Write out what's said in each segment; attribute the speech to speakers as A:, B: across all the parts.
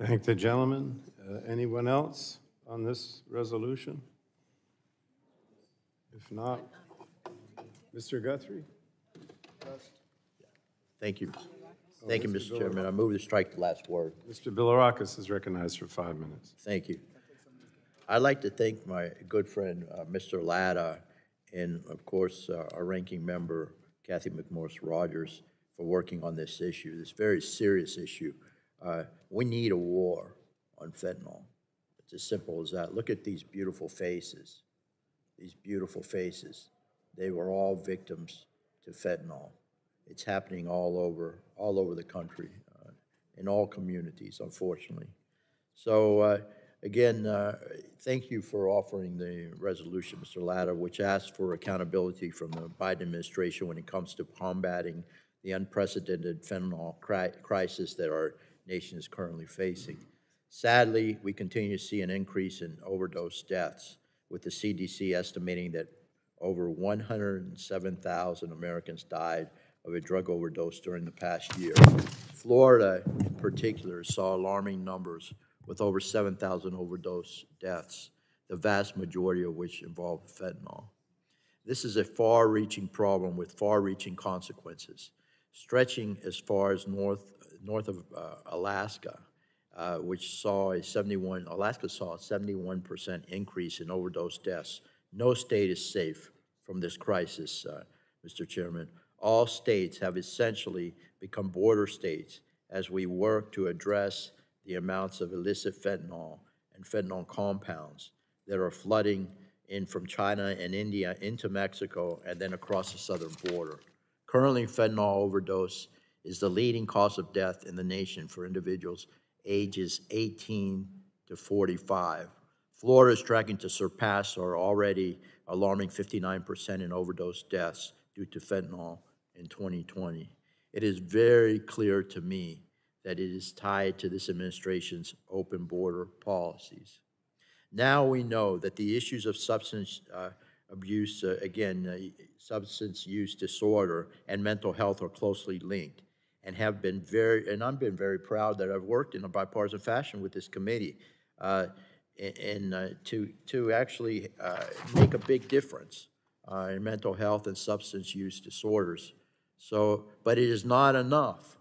A: Thank the gentleman. Uh, Anyone else on this resolution? If not, Mr. Guthrie?
B: Thank you. Thank you, Mr. Chairman. I move to strike the last word.
A: Mr. Bilirakis is recognized for five minutes.
B: Thank you. I'd like to thank my good friend, uh, Mr. Latta, and of course, uh, our ranking member, Cathy McMorris Rodgers, for working on this issue, this very serious issue. Uh, We need a war on fentanyl. It's as simple as that. Look at these beautiful faces, these beautiful faces. They were all victims to fentanyl. It's happening all over, all over the country, uh, in all communities, unfortunately. So, uh, again, uh, thank you for offering the resolution, Mr. Latta, which asks for accountability from the Biden administration when it comes to combating the unprecedented fentanyl cri- crisis that our nation is currently facing. Sadly, we continue to see an increase in overdose deaths, with the CDC estimating that over 107,000 Americans died of a drug overdose during the past year. Florida, in particular, saw alarming numbers with over 7,000 overdose deaths, the vast majority of which involved fentanyl. This is a far-reaching problem with far-reaching consequences, stretching as far as north, north of uh, Alaska, uh, which saw a 71, Alaska saw a 71% increase in overdose deaths. No state is safe from this crisis, uh, Mr. Chairman. All states have essentially become border states as we work to address the amounts of illicit fentanyl and fentanyl compounds that are flooding in from China and India into Mexico and then across the southern border. Currently, fentanyl overdose is the leading cause of death in the nation for individuals ages 18 to 45. Florida is tracking to surpass our already alarming 59% in overdose deaths due to fentanyl in 2020. It is very clear to me that it is tied to this administration's open border policies. Now we know that the issues of substance uh, abuse, uh, again, uh, substance use disorder and mental health are closely linked and have been very, and I've been very proud that I've worked in a bipartisan fashion with this committee uh, and uh, to, to actually uh, make a big difference uh, in mental health and substance use disorders. So, but it is not enough.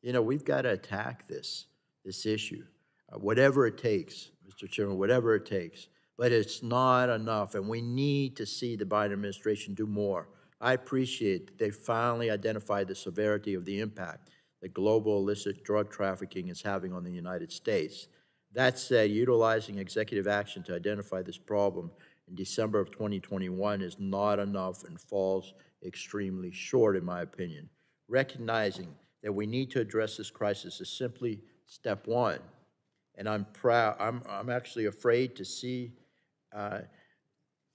B: You know, we've got to attack this, this issue, uh, whatever it takes, Mr. Chairman, whatever it takes. But it's not enough, and we need to see the Biden administration do more. I appreciate that they finally identified the severity of the impact that global illicit drug trafficking is having on the United States. That said, utilizing executive action to identify this problem in December of 2021 is not enough and falls extremely short, in my opinion. Recognizing that we need to address this crisis is simply step one. And I'm proud, I'm, I'm actually afraid to see, uh,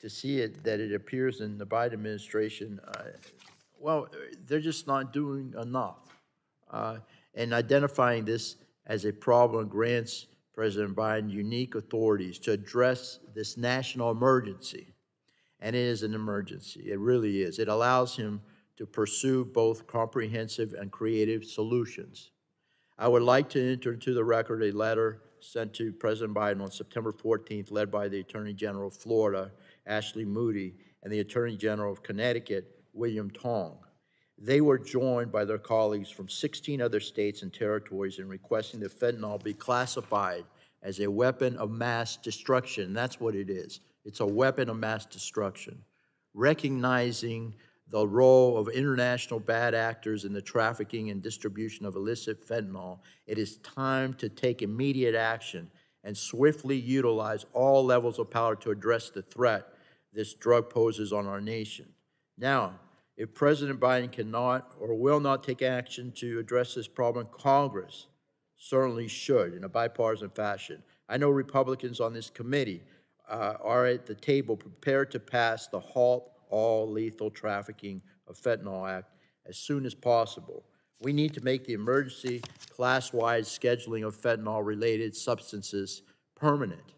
B: to see it, that it appears in the Biden administration, uh, well, they're just not doing enough. Uh, and identifying this as a problem grants President Biden unique authorities to address this national emergency. And it is an emergency, it really is. It allows him to pursue both comprehensive and creative solutions. I would like to enter into the record a letter sent to President Biden on September 14th, led by the Attorney General of Florida, Ashley Moody, and the Attorney General of Connecticut, William Tong. They were joined by their colleagues from 16 other states and territories in requesting that fentanyl be classified as a weapon of mass destruction. That's what it is. It's a weapon of mass destruction. Recognizing the role of international bad actors in the trafficking and distribution of illicit fentanyl, it is time to take immediate action and swiftly utilize all levels of power to address the threat this drug poses on our nation. Now, if President Biden cannot or will not take action to address this problem, Congress certainly should in a bipartisan fashion. I know Republicans on this committee uh, are at the table prepared to pass the Halt All Lethal Trafficking of Fentanyl Act as soon as possible. We need to make the emergency class-wide scheduling of fentanyl-related substances permanent.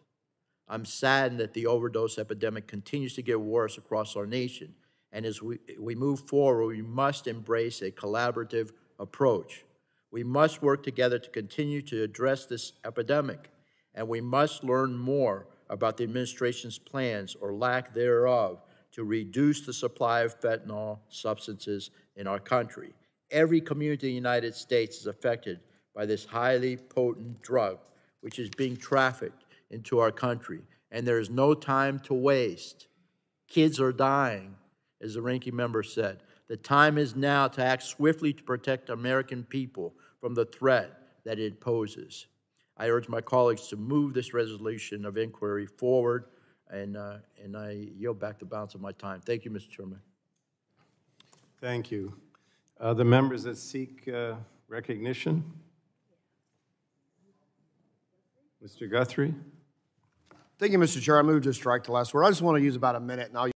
B: I'm saddened that the overdose epidemic continues to get worse across our nation. And as we, we move forward, we must embrace a collaborative approach. We must work together to continue to address this epidemic, and we must learn more about the administration's plans or lack thereof to reduce the supply of fentanyl substances in our country. Every community in the United States is affected by this highly potent drug, which is being trafficked into our country, and there is no time to waste. Kids are dying, as the ranking member said. The time is now to act swiftly to protect American people from the threat that it poses. I urge my colleagues to move this resolution of inquiry forward, and, uh, and I yield back the balance of my time. Thank you, Mr. Chairman.
A: Thank you. The members that seek uh, recognition? Mr. Guthrie?
C: Thank you, Mr. Chair. I move to strike the last word. I just want to use about a minute, and I'll